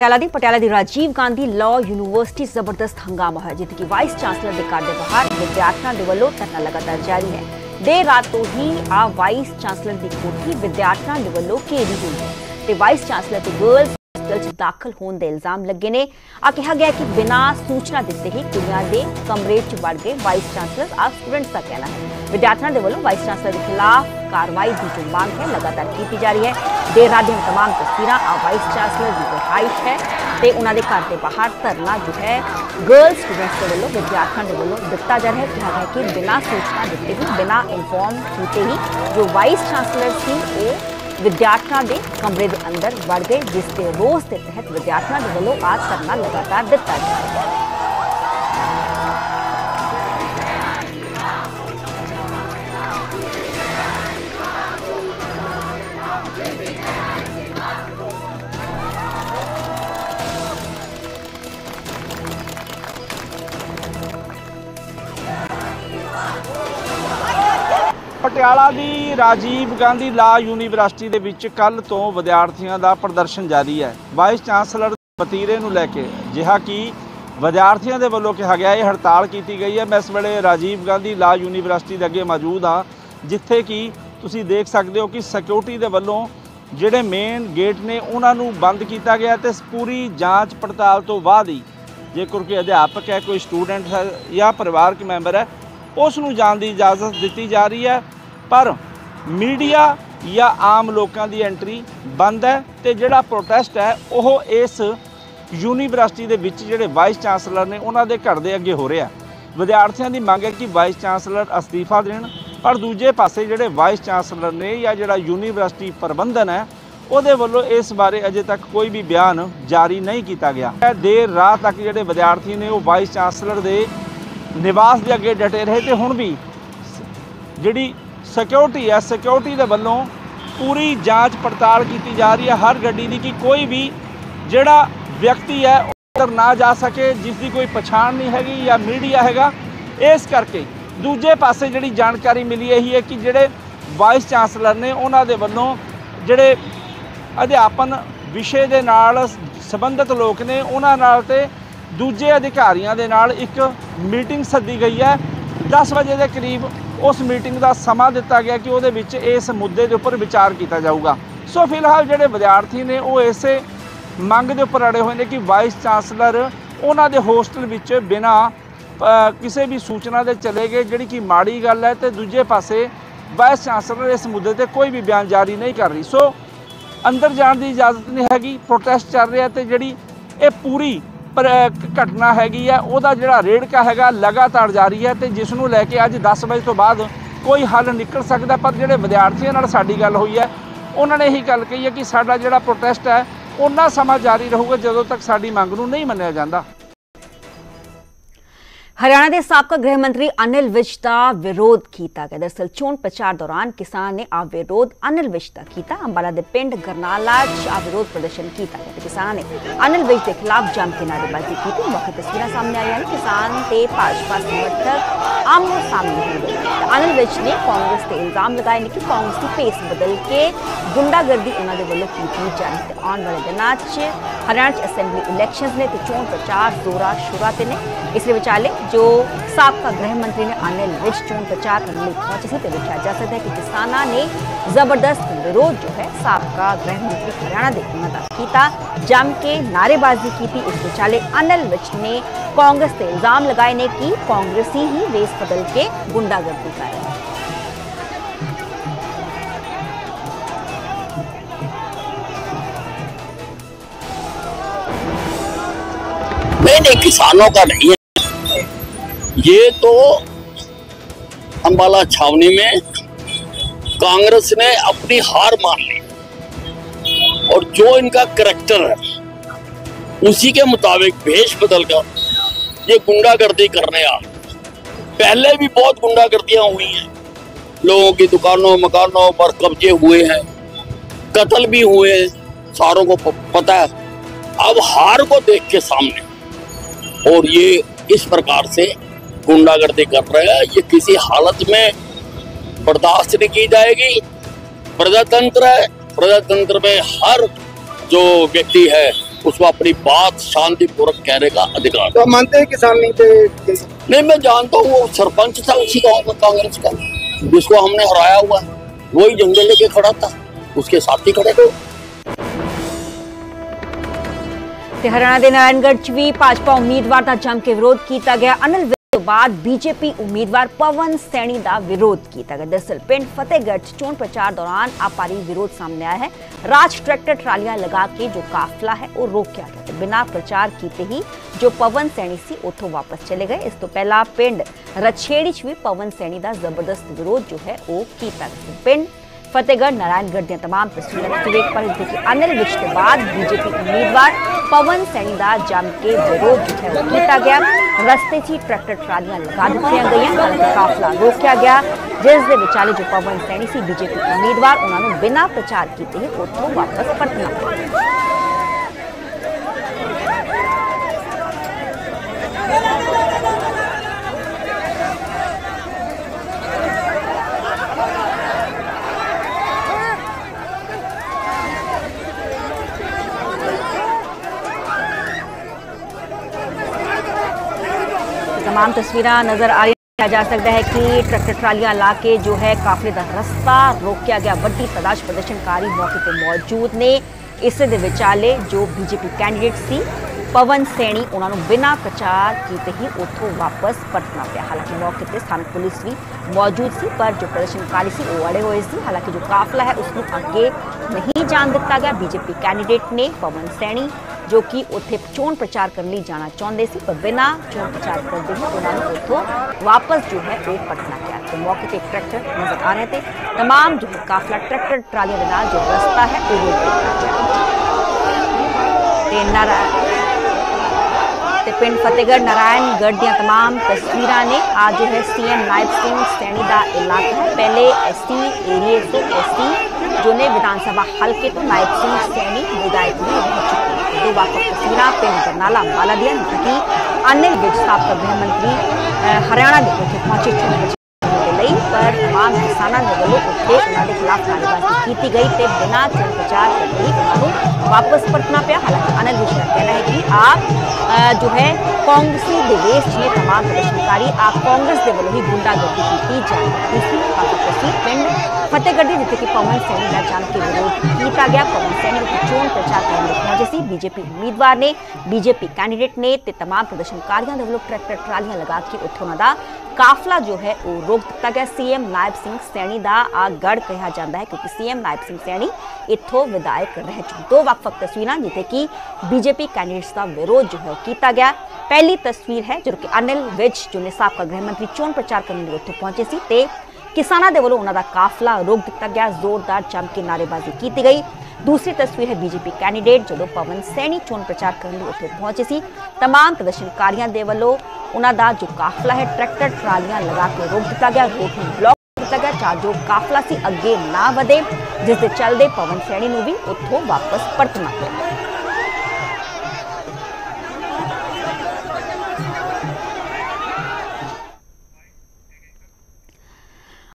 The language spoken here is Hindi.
पटियाला पटियाला राजीव गांधी लॉ यूनिवर्सिटी ज़बरदस्त हंगामा है जिनकी वाइस चांसलर के कार्यभार विद्यार्थियों वालों धरना लगातार जारी है। देर रात तो ही आ वाइस चांसलर की कोठी विद्यार्थियों दिवलों घेरी हुई है। ते वाइस चांसलर ते गर्ल्स ਹੋਈ ਹੈ ਤੇ ਵਾਈਸ ਚਾਂਸਲਰ ਤੇ ਗਰਲਸ ਹਸਪਤਾਲ 'ਚ ਦਾਖਲ ਹੋਣ ਦੇ ਇਲਜ਼ਾਮ ਲੱਗੇ ਨੇ ਆ ਕਿਹਾ ਗਿਆ ਕਿ ਬਿਨਾਂ ਸੂਚਨਾ ਦਿੱਤੇ ਹੀ ਕੁੜੀਆਂ ਦੇ ਕਮਰੇ 'ਚ ਵੜ ਗਏ ਵਾਈਸ ਚਾਂਸਲਰ ਆ ਸਟੂਡੈਂਟਸ ਦਾ ਕਹਿਣਾ ਹੈ ਵਿਦਿਆਰਥੀਆਂ ਦੇ ਵੱਲੋਂ ਵਾਈਸ ਚਾਂਸਲਰ ਦੇ ਖਿਲਾਫ ਕਾਰਵਾਈ ਦੀ ਜੋ ਮੰਗ ਹੈ ਲਗਾਤਾਰ ਕੀਤੀ ਜਾ ਰਹੀ ਹੈ ਦੇਰ ਰਾਤ ਦੀਆਂ ਤਮਾਮ ਤਸਵੀਰਾਂ ਆ ਵਾਈਸ ਚਾਂਸਲਰ ਦੀ ਰਿਹਾਇਸ਼ ਹੈ ਤੇ ਉਹਨਾਂ ਦੇ ਘਰ ਦੇ ਬਾਹਰ ਧਰਨਾ ਜੋ ਹੈ ਗਰਲਸ ਸਟੂਡੈਂਟਸ ਦੇ ਵੱਲੋਂ ਵਿਦਿਆਰਥੀਆਂ ਦੇ ਵੱਲੋਂ ਦਿੱਤਾ ਜਾ ਰਿਹਾ ਹੈ ਕਿਹਾ ਗਿਆ ਕਿ ਬਿਨਾਂ ਸੂਚਨਾ ਦਿੱਤੇ ਹੀ ਬਿਨਾਂ ਇਨਫੋਰਮ ਕੀਤੇ ਹੀ ਜੋ ਵਾਈਸ ਚਾਂਸਲਰ ਸੀ ਉਹ ਵਿਦਿਆਰਥੀਆਂ ਦੇ ਕਮਰੇ ਦੇ ਅੰਦਰ ਵੜ ਗਏ ਜਿਸ ਦੇ ਰੋਸ ਦੇ ਤਹਿਤ ਵਿਦਿਆਰਥੀਆਂ ਦੇ ਵੱਲੋਂ ਆਜ ਧਰਨਾ ਲਗਾਤਾਰ ਦਿੱਤਾ ਜਾ ਰਿਹਾ ਹੈ ਪਟਿਆਲਾ ਦੀ ਰਾਜੀਵ ਗਾਂਧੀ ਲਾ ਯੂਨੀਵਰਸਿਟੀ ਦੇ ਵਿੱਚ ਕੱਲ ਤੋਂ ਵਿਦਿਆਰਥੀਆਂ ਦਾ ਪ੍ਰਦਰਸ਼ਨ ਜਾਰੀ ਹੈ। ਵਾਈਸ ਚਾਂਸਲਰ ਦੇ ਵਤੀਰੇ ਨੂੰ ਲੈ ਕੇ ਜਿਹਾ ਕਿ ਵਿਦਿਆਰਥੀਆਂ ਦੇ ਵੱਲੋਂ ਕਿਹਾ ਗਿਆ, ਇਹ ਹੜਤਾਲ ਕੀਤੀ ਗਈ ਹੈ। ਮੈਂ ਇਸ ਵੇਲੇ ਰਾਜੀਵ ਗਾਂਧੀ ਲਾ ਯੂਨੀਵਰਸਿਟੀ ਦੇ ਅੱਗੇ ਮੌਜੂਦ ਹਾਂ, ਜਿੱਥੇ ਕਿ ਤੁਸੀਂ ਦੇਖ ਸਕਦੇ ਹੋ ਕਿ ਸਿਕਿਉਰਿਟੀ ਦੇ ਵੱਲੋਂ ਜਿਹੜੇ ਮੇਨ ਗੇਟ ਨੇ, ਉਹਨਾਂ ਨੂੰ ਬੰਦ ਕੀਤਾ ਗਿਆ ਤੇ ਪੂਰੀ ਜਾਂਚ ਪੜਤਾਲ ਤੋਂ ਬਾਅਦ ਹੀ, ਜੇਕਰ ਕੋਈ ਅਧਿਆਪਕ ਹੈ, ਕੋਈ ਸਟੂਡੈਂਟ ਹੈ ਜਾਂ ਪਰਿਵਾਰਕ ਮੈਂਬਰ ਹੈ, ਉਸ ਨੂੰ ਜਾਣ ਦੀ ਇਜਾਜ਼ਤ ਦਿੱਤੀ ਜਾ ਰਹੀ ਹੈ। ਪਰ ਮੀਡੀਆ ਜਾਂ ਆਮ ਲੋਕਾਂ ਦੀ ਐਂਟਰੀ ਬੰਦ ਹੈ ਤੇ ਜਿਹੜਾ ਪ੍ਰੋਟੈਸਟ ਹੈ, ਉਹ ਇਸ ਯੂਨੀਵਰਸਿਟੀ ਦੇ ਵਿੱਚ ਜਿਹੜੇ ਵਾਈਸ ਚਾਂਸਲਰ ਨੇ, ਉਹਨਾਂ ਦੇ ਘਰ ਦੇ ਅੱਗੇ ਹੋ ਰਿਹਾ ਵਿਦਿਆਰਥੀਆਂ ਦੀ ਮੰਗ ਹੈ ਕਿ ਵਾਈਸ ਚਾਂਸਲਰ ਅਸਤੀਫਾ ਦੇਣ, ਪਰ ਦੂਜੇ ਪਾਸੇ ਜਿਹੜੇ ਵਾਈਸ ਚਾਂਸਲਰ ਨੇ ਜਾਂ ਜਿਹੜਾ ਯੂਨੀਵਰਸਿਟੀ ਪ੍ਰਬੰਧਨ ਹੈ, ਉਹਦੇ ਵੱਲੋਂ ਇਸ ਬਾਰੇ ਅਜੇ ਤੱਕ ਕੋਈ ਵੀ ਬਿਆਨ ਜਾਰੀ ਨਹੀਂ ਕੀਤਾ ਗਿਆ। ਦੇਰ ਰਾਤ ਤੱਕ ਜਿਹੜੇ ਵਿਦਿਆਰਥੀ ਨੇ, ਉਹ ਵਾਈਸ ਚਾਂਸਲਰ ਦੇ ਨਿਵਾਸ ਦੇ ਅੱਗੇ ਡਟੇ ਰਹੇ ਤੇ ਹੁਣ ਵੀ ਜਿਹੜੀ ਸਿਕਿਉਰਿਟੀ ਹੈ। ਸਿਕਿਉਰਿਟੀ ਦੇ ਵੱਲੋਂ ਪੂਰੀ ਜਾਂਚ ਪੜਤਾਲ ਕੀਤੀ ਜਾ ਰਹੀ ਹੈ ਹਰ ਗੱਡੀ ਦੀ ਕਿ ਕੋਈ ਵੀ ਜਿਹੜਾ ਵਿਅਕਤੀ ਹੈ ਉਹ ਨਾ ਜਾ ਸਕੇ, ਜਿਸ ਦੀ ਕੋਈ ਪਛਾਣ ਨਹੀਂ ਹੈਗੀ ਜਾਂ ਮੀਡੀਆ ਹੈਗਾ। ਇਸ ਕਰਕੇ ਦੂਜੇ ਪਾਸੇ ਜਿਹੜੀ ਜਾਣਕਾਰੀ ਮਿਲੀ ਇਹੀ ਹੈ ਕਿ ਜਿਹੜੇ ਵਾਈਸ ਚਾਂਸਲਰ ਨੇ ਉਹਨਾਂ ਦੇ ਵੱਲੋਂ ਜਿਹੜੇ ਅਧਿਆਪਨ ਵਿਸ਼ੇ ਦੇ ਨਾਲ ਸੰਬੰਧਿਤ ਲੋਕ ਨੇ, ਉਹਨਾਂ ਨਾਲ ਤੇ ਦੂਜੇ ਅਧਿਕਾਰੀਆਂ ਦੇ ਨਾਲ ਇੱਕ ਮੀਟਿੰਗ ਸੱਦੀ ਗਈ ਹੈ। 10 ਵਜੇ ਦੇ ਕਰੀਬ ਉਸ ਮੀਟਿੰਗ ਦਾ ਸਮਾਂ ਦਿੱਤਾ ਗਿਆ ਕਿ ਉਹਦੇ ਵਿੱਚ ਇਸ ਮੁੱਦੇ ਦੇ ਉੱਪਰ ਵਿਚਾਰ ਕੀਤਾ ਜਾਊਗਾ। ਸੋ ਫਿਲਹਾਲ ਜਿਹੜੇ ਵਿਦਿਆਰਥੀ ਨੇ ਉਹ ਇਸੇ ਮੰਗ ਦੇ ਉੱਪਰ ਅੜੇ ਹੋਏ ਨੇ ਕਿ ਵਾਈਸ ਚਾਂਸਲਰ ਉਹਨਾਂ ਦੇ ਹੋਸਟਲ ਵਿੱਚ ਬਿਨਾ ਕਿਸੇ ਵੀ ਸੂਚਨਾ ਦੇ ਚਲੇ ਗਏ, ਜਿਹੜੀ ਕਿ ਮਾੜੀ ਗੱਲ ਹੈ ਤੇ ਦੂਜੇ ਪਾਸੇ ਵਾਈਸ ਚਾਂਸਲਰ ਇਸ ਮੁੱਦੇ ਤੇ ਕੋਈ ਵੀ ਬਿਆਨ ਜਾਰੀ ਨਹੀਂ ਕਰ ਰਹੀ। ਸੋ ਅੰਦਰ ਜਾਣ ਦੀ ਇਜਾਜ਼ਤ ਨਹੀਂ ਹੈਗੀ, ਪ੍ਰੋਟੈਸਟ ਚੱਲ ਰਿਹਾ ਤੇ ਜਿਹੜੀ ਇਹ ਪੂਰੀ ਪਰ ਘਟਨਾ ਹੈਗੀ ਹੈ ਉਹਦਾ ਜਿਹੜਾ ਰੇੜਕਾ ਹੈਗਾ ਲਗਾਤਾਰ ਜਾਰੀ ਹੈ ਤੇ ਜਿਸ ਨੂੰ ਲੈ ਕੇ ਅੱਜ 10 ਵਜੇ ਤੋਂ ਬਾਅਦ ਕੋਈ ਹੱਲ ਨਿਕਲ ਸਕਦਾ, ਪਰ ਜਿਹੜੇ ਵਿਦਿਆਰਥੀਆਂ ਨਾਲ ਸਾਡੀ ਗੱਲ ਹੋਈ ਹੈ ਉਹਨਾਂ ਨੇ ਇਹੀ ਗੱਲ ਕਹੀ ਹੈ ਕਿ ਸਾਡਾ ਜਿਹੜਾ ਪ੍ਰੋਟੈਸਟ ਹੈ ਉਹਨਾਂ ਸਮਾਂ ਜਾਰੀ ਰਹੂਗਾ ਜਦੋਂ ਤੱਕ ਸਾਡੀ ਮੰਗ ਨੂੰ ਨਹੀਂ ਮੰਨਿਆ ਜਾਂਦਾ। ਹਰਿਆਣਾ ਦੇ ਸਾਬਕਾ ਗ੍ਰਹਿ ਮੰਤਰੀ ਅਨਿਲ ਵਿਜ ਦਾ ਵਿਰੋਧ ਕੀਤਾ ਗਿਆ ਦਰਸਲ ਚੋਣ ਪ੍ਰਚਾਰ ਦੌਰਾਨ ਕਿਸਾਨ ਨੇ ਆ ਵਿਰੋਧ ਅਨਿਲ ਵਿਜ ਦਾ ਕੀਤਾ ਅੰਬਾਲਾ ਦੇ ਪਿੰਡ ਗਰਨਾਲਾ 'ਚ ਆ ਵਿਰੋਧ ਪ੍ਰਦਰਸ਼ਨ ਕੀਤਾ ਗਿਆ ਤੇ ਕਿਸਾਨਾਂ ਨੇ ਅਨਿਲ ਵਿਜ ਦੇ ਖਿਲਾਫ ਜੰਮ ਕੇ ਨਾਅਰੇਬਾਜ਼ੀ ਕੀਤੀ ਮੌਕੇ ਤਸਵੀਰਾਂ ਸਾਹਮਣੇ ਆਈਆਂ ਨੇ ਕਿਸਾਨ ਤੇ ਭਾਜਪਾ ਸਮਰਥਕ ਆਮੋ ਸਾਹਮਣੇ ਹੋ ਗਏ ਅਨਿਲ ਵਿਜ ਨੇ ਕਾਂਗਰਸ ਤੇ ਇਲਜ਼ਾਮ ਲਗਾਏ ਨੇ ਕਿ ਕਾਂਗਰਸ ਦੀ ਫੇਸ ਬਦਲ ਕੇ ਗੁੰਡਾਗਰਦੀ ਉਹਨਾਂ ਦੇ ਵੱਲੋਂ ਕੀਤੀ ਜਾ ਰਹੀ ਤੇ ਆਉਣ ਵਾਲੇ ਦਿਨਾਂ 'ਚ ਹਰਿਆਣਾ 'ਚ ਅਸੈਂਬਲੀ ਇਲੈਕਸ਼ਨਸ ਨੇ ਤੇ ਚੋਣ ਪ੍ਰਚਾਰ ਜ਼ੋਰਾ ਸ਼ੁਰਾ ਤੇ ਨੇ ਇਸ ਦੇ ਵਿਚਾਲੇ ਜੋ ਸਾਬਕਾ ਗ੍ਰਹਿ ਮੰਤਰੀ ਨੇ ਅਨਿਲ ਵਿਜ ਚੋਣ ਪ੍ਰਚਾਰ ਕਰਨ ਲਈ ਪਹੁੰਚੇ ਸੀ ਤੇ ਵੇਖਿਆ ਜਾ ਸਕਦਾ ਹੈ ਕਿ ਕਿਸਾਨਾਂ ਨੇ ਜ਼ਬਰਦਸਤ ਵਿਰੋਧ ਜੋ ਹੈ ਸਾਬਕਾ ਗ੍ਰਹਿ ਮੰਤਰੀ ਹਰਿਆਣਾ ਦੇ ਉਹਨਾਂ ਦਾ ਕੀਤਾ ਜੰਮ ਕੇ ਨਾਰੇਬਾਜ਼ੀ ਕੀਤੀ ਇਸ ਵਿਚਾਲੇ ਅਨਿਲ ਵਿਜ ਨੇ ਕਾਂਗਰਸ ਤੇ ਇਲਜ਼ਾਮ ਲਗਾਏ ਨੇ ਕਿ ਕਾਂਗਰਸੀ ਹੀ ਵੇਸ ਬਦਲ ਕੇ ਗੁੰਡਾਗਰਦੀ ਕਰ ਰਹੇ ਹਨ नहीं नहीं किसानों का नहीं है ये तो अंबाला छावनी में कांग्रेस ने अपनी हार मान ली। और जो इनका करेक्टर है, उसी के मुताबिक भेष बदल कर ये गुंडागर्दी करने आ पहले भी बहुत गुंडागर्दियाँ हुई हैं। लोगों की दुकानों, मकानों पर कब्जे हुए हैं। कत्ल भी हुए हैं। सारों को पता है। अब हार को देख के सामने। और ये इस प्रकार से गुंडागर्दी कर रहे हैं। ये किसी हालत में बर्दाश्त नहीं की जाएगी। प्रजातंत्र है। प्रजातंत्र में हर जो व्यक्ति है उसको अपनी बात शांतिपूर्वक कहने का अधिकार तो मानते हैं किसान नहीं थे? नहीं मैं जानता हूँ वो सरपंच था उसी गाँव में कांग्रेस का। जिसको हमने हराया हुआ है वही झंडे लेके खड़ा था। उसके साथ ही खड़े थे। हरियाणा के नारायणगढ़ भी भाजपा उम्मीदवार का जम के विरोध किया गया। अनिल ਬਾਅਦ ਬੀਜੇਪੀ ਉਮੀਦਵਾਰ ਪਵਨ ਸੈਣੀ ਦਾ ਵਿਰੋਧ ਕੀਤਾ ਗਿਆ ਦਰਅਸਲ ਪਿੰਡ ਫਤਿਹਗੜ੍ਹ ਚ ਚੋਣ ਪ੍ਰਚਾਰ ਦੌਰਾਨ ਆਪਾਰੀ ਵਿਰੋਧ ਸਾਹਮਣੇ ਆਇਆ ਹੈ ਰਾਜ ਟਰੈਕਟਰ ਟਰਾਲੀਆਂ ਲਗਾ ਕੇ ਜੋ ਕਾਫਲਾ ਹੈ ਉਹ ਰੋਕਿਆ ਗਿਆ ਤੇ ਬਿਨਾਂ ਪ੍ਰਚਾਰ ਕੀਤੇ ਹੀ ਜੋ ਪਵਨ ਸੈਣੀ ਸੀ ਉੱਥੋਂ ਵਾਪਸ ਚਲੇ ਗਏ ਇਸ ਤੋਂ ਪਹਿਲਾਂ ਪਿੰਡ ਰਛੇੜੀ ਚ ਵੀ ਪਵਨ ਸੈਣੀ ਦਾ ਜ਼ਬਰਦਸਤ ਵਿਰੋਧ ਜੋ ਹੈ ਉਹ ਕੀਤਾ ਗਿਆ ਪਿੰਡ ਫਤਿਹਗੜ੍ਹ ਨਾਰਾਇਣਗੜ੍ਹ ਦੀਆਂ ਤਮਾਮ ਤਸਵੀਰਾਂ ਤੁਸੀਂ ਵੇਖ ਪਾ ਰਹੇ ਹੋ ਕਿ ਅਨਿਲ ਵਿਜ ਤੋਂ ਬਾਅਦ ਬੀਜੇਪੀ ਉਮੀਦਵਾਰ ਪਵਨ ਸੈਣੀ ਦਾ ਜੰਮ ਕੇ ਵਿਰੋਧ ਜੋ ਹੈ ਉਹ ਕੀਤਾ ਗਿਆ ਰਸਤੇ 'ਚ ਹੀ ਟਰੈਕਟਰ ਟਰਾਲੀਆਂ ਲਗਾ ਦਿੱਤੀਆਂ ਗਈਆਂ ਹਾਲਾਂਕਿ ਕਾਫਲਾ ਰੋਕਿਆ ਗਿਆ ਜਿਸ ਦੇ ਵਿਚਾਲੇ ਜੋ ਪਵਨ ਸੈਣੀ ਸੀ ਬੀਜੇਪੀ ਉਮੀਦਵਾਰ ਉਹਨਾਂ ਨੂੰ ਬਿਨਾਂ ਪ੍ਰਚਾਰ ਕੀਤੇ ਹੀ ਉੱਥੋਂ ਵਾਪਸ ਪਰਤਣਾ ਪਿਆ तमाम तस्वीरें नजर आ रही किया जा सकता है कि ट्रैक्टर ट्रालियां ला के जो है काफले का रस्ता रोकिया गया ਵੱਡੀ ਤਦਾਸ਼ ਪ੍ਰਦਰਸ਼ਨਕਾਰੀ ਮੌਕੇ ਤੇ ਮੌਜੂਦ ਨੇ ਇਸ ਦੇ ਵਿਚਾਲੇ ਜੋ ਬੀਜੇਪੀ ਕੈਂਡੀਡੇਟ ਸੀ ਪਵਨ ਸੈਣੀ ਉਹਨਾਂ ਨੂੰ ਬਿਨਾਂ ਪ੍ਰਚਾਰ ਕੀਤੇ ਹੀ ਉੱਥੋਂ ਵਾਪਸ ਪਰਤਣਾ ਪਿਆ ਹਾਲਾਂਕਿ ਮੌਕੇ ਤੇ ਸਥਾਨਕ ਪੁਲਿਸ ਵੀ ਮੌਜੂਦ ਸੀ ਪਰ ਜੋ ਪ੍ਰਦਰਸ਼ਨਕਾਰੀ ਸੀ ਉਹ ਅੜੇ ਹੋਏ ਸੀ ਹਾਲਾਂਕਿ ਜੋ ਕਾਫਲਾ ਹੈ ਉਸ ਨੂੰ ਅੱਗੇ ਨਹੀਂ ਜਾਣ ਦਿੱਤਾ ਗਿਆ ਬੀਜੇਪੀ ਕੈਂਡੀਡੇਟ ਨੇ ਪਵਨ ਸੈਣੀ ਜੋ ਕਿ ਉੱਥੇ ਚੋਣ ਪ੍ਰਚਾਰ ਕਰਨ ਲਈ ਜਾਣਾ ਚਾਹੁੰਦੇ ਸੀ ਪਰ ਬਿਨਾਂ ਚੋਣ ਪ੍ਰਚਾਰ ਕਰਦੇ ਹੀ ਉਹਨਾਂ ਨੂੰ ਉੱਥੋਂ ਵਾਪਸ ਜੋ ਹੈ ਉਹ ਪਟਨਾ ਗਿਆ ਤੇ ਮੌਕੇ ਤੇ ਇੱਕ ਟਰੈਕਟਰ ਨਜ਼ਰ ਆ ਰਿਹਾ ਤੇ तमाम ਜੋ ਹੈ ਕਾਫਲਾ ਟਰੈਕਟਰ ਟਰਾਲੀਆਂ ਦੇ ਨਾਲ ਜੋ ਰਸਤਾ ਹੈ ਉਹ ਰੋਕ ਦਿੱਤਾ ਗਿਆ ਤੇ ਨਾਰਾ ਤੇ ਪਿੰਡ ਫਤਿਹਗੜ੍ਹ ਨਾਰਾਇਣਗੜ੍ਹ ਦੀਆਂ तमाम ਤਸਵੀਰਾਂ ਨੇ ਆ ਜੋ ਹੈ ਸੀਐਮ ਨਾਇਬ ਸਿੰਘ ਸੈਣੀ ਦਾ ਇਲਾਕਾ ਹੈ ਪਹਿਲੇ ਐਸਟੀ ਏਰੀਏ ਤੋਂ ਐਸਟੀ ਜੋ ਨੇ ਵਿਧਾਨ ਸਭਾ ਹਲਕੇ ਤੋਂ ਨਾਇਬ ਸਿੰਘ ਸੈਣੀ ਵਿਧਾਇਕ ਵੀ ਰਹਿ ਚੁੱਕੇ महबूबा अख्तर हसीना पेन जरनाला मालादिया ने की अनिल विज साबका गृह मंत्री हरियाणा के पहुँचे चुनाव पर तमाम किसाना निगमों को खेत उन्होंने खिलाफ कार्रवाई की गई थे बिना चुनप्रचार के ही उनको वापस पलटना पे हालाँकि आनंद मिश्रा कहना है कि आप जो है, कांग्रेसी दिवेश ने तमाम प्रदर्शनकारी, आप कांग्रेस के वालों ही गुंडागर्दी की थी। जानकारी पिंड फतेहगढ़ी जिसे कि पवन सैनी का जान के विरोध किया गया। पवन सैनी के चोन प्रचार करने की वजह से बीजेपी उम्मीदवार ने, बीजेपी कैंडिडेट ने तमाम प्रदर्शनकारियों के वालों ट्रैक्टर ट्रालियाँ लगा के उठोना ਕਰਨ ਲਈ ਪਹੁੰਚੇ ਸੀ ਬੀਜੇਪੀ ਉਮੀਦਵਾਰ ਨੇ ਬੀਜੇਪੀ ਕੈਂਡੀਡੇਟ ਨੇ ਤੇ ਤਮਾਮ ਪ੍ਰਦਰਸ਼ਨਕਾਰੀਆਂ ਦੇ ਵੱਲੋਂ ਟਰੈਕਟਰ ਟਰਾਲੀਆਂ ਲਗਾ ਕੇ ਉੱਥੇ ਉਹਨਾਂ ਦਾ ਕਾਫਲਾ ਜੋ ਹੈ ਉਹ ਰੋਕ ਦਿੱਤਾ ਗਿਆ ਸੀਐਮ ਨਾਇਬ ਸਿੰਘ ਸੈਣੀ ਦਾ ਆ ਗੜ ਕਿਹਾ ਜਾਂਦਾ ਹੈ ਕਿਉਂਕਿ ਸੀਐਮ ਨਾਇਬ ਸਿੰਘ ਸੈਣੀ ਇੱਥੋਂ ਵਿਧਾਇਕ ਰਹਿ ਚੁੱਕੇ ਦੋ ਵੱਖ-ਵੱਖ ਤਸਵੀਰਾਂ ਜਿੱਥੇ ਕਿ ਬੀਜੇਪੀ ਕੈਂਡੀਡੇਟਸ ਦਾ ਵਿਰੋਧ ਜੋ ਹੈ ਉਹ ਕੀਤਾ ਗਿਆ ਪਹਿਲੀ ਤਸਵੀਰ ਹੈ ਜੋ ਕਿ ਅਨਿਲ ਵਿਜ ਜੋ ਨੇ ਸਾਬਕਾ ਗ੍ਰਹਿ ਮੰਤਰੀ ਚੋਣ ਪ੍ਰਚਾਰ ਕਰਨ ਲਈ ਉੱਥੇ ਪਹੁੰਚੇ ਸੀ ਤੇ ਕਿਸਾਨਾਂ ਦੇ ਵੱਲੋਂ ਉਹਨਾਂ ਦਾ ਕਾਫਲਾ ਰੋਕ ਦਿੱਤਾ ਗਿਆ ਜ਼ੋਰਦਾਰ ਜੰਮ ਕੇ ਨਾਅਰੇਬਾਜ਼ੀ ਕੀਤੀ ਗਈ ਦੂਸਰੀ ਤਸਵੀਰ ਹੈ ਬੀਜੇਪੀ ਕੈਂਡੀਡੇਟ ਜਦੋਂ ਪਵਨ ਸੈਣੀ ਚੋਣ ਪ੍ਰਚਾਰ ਕਰਨ ਲਈ ਉੱਥੇ ਪਹੁੰਚੇ ਸੀ तमाम ਪ੍ਰਦਰਸ਼ਨਕਾਰੀਆਂ ਦੇ ਵੱਲੋਂ ਉਹਨਾਂ ਦਾ ਜੋ ਕਾਫਲਾ ਹੈ ਟਰੈਕਟਰ ਟਰਾਲੀਆਂ ਲਗਾ ਕੇ ਰੋਕ ਦਿੱਤਾ ਗਿਆ ਰੋਡ ਨੂੰ ਬਲੌਕ ਕੀਤਾ ਗਿਆ ਤਾਂ ਜੋ ਕਾਫਲਾ ਸੀ ਅੱਗੇ ਨਾ ਵਧੇ ਜਿਸ ਦੇ ਚੱਲਦੇ ਪਵਨ ਸੈਣੀ ਨੂੰ ਵੀ ਉੱਥੋਂ ਵਾਪਸ ਪਰਤਣਾ ਪਿਆ